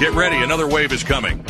Get ready, another wave is coming.